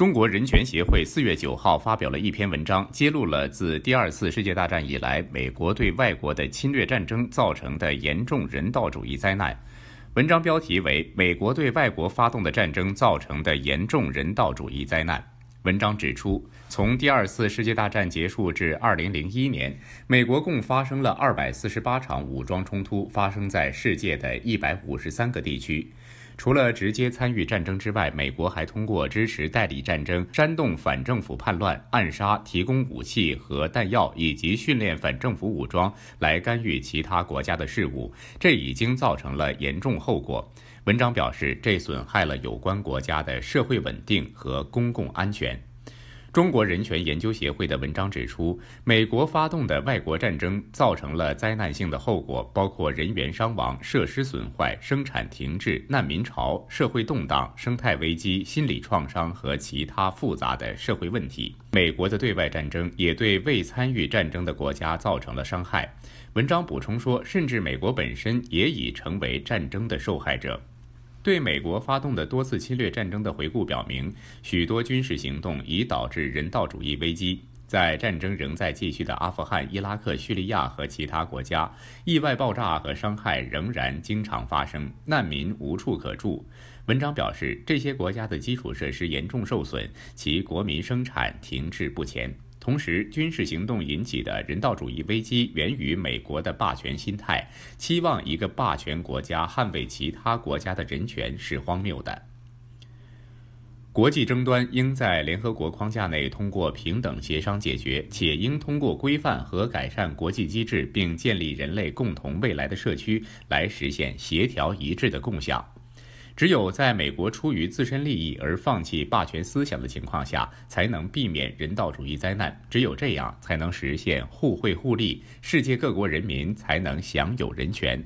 中国人权协会四月九号发表了一篇文章，揭露了自第二次世界大战以来，美国对外国的侵略战争造成的严重人道主义灾难。文章标题为《美国对外国发动的战争造成的严重人道主义灾难》。文章指出，从第二次世界大战结束至二零零一年，美国共发生了二百四十八场武装冲突，发生在世界的一百五十三个地区。除了直接参与战争之外，美国还通过支持代理战争、煽动反政府叛乱、暗杀、提供武器和弹药以及训练反政府武装来干预其他国家的事务，这已经造成了严重后果。文章表示，这损害了有关国家的社会稳定和公共安全。中国人权研究协会的文章指出，美国发动的外国战争造成了灾难性的后果，包括人员伤亡、设施损坏、生产停滞、难民潮、社会动荡、生态危机、心理创伤和其他复杂的社会问题。美国的对外战争也对未参与战争的国家造成了伤害。文章补充说，甚至美国本身也已成为战争的受害者。对美国发动的多次侵略战争的回顾表明，许多军事行动已导致人道主义危机。在战争仍在继续的阿富汗、伊拉克、叙利亚和其他国家，意外爆炸和伤害仍然经常发生，难民无处可住。文章表示，这些国家的基础设施严重受损，其国民生产停滞不前。同时，军事行动引起的人道主义危机源于美国的霸权心态，期望一个霸权国家捍卫其他国家的人权是荒谬的。国际争端应在联合国框架内通过平等协商解决，且应通过规范和改善国际机制，并建立人类共同未来的社区来实现协调一致的共享。只有在美国出于自身利益而放弃霸权思想的情况下，才能避免人道主义灾难。只有这样，才能实现互惠互利，世界各国人民才能享有人权。